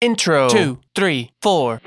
Intro. Two, three, four.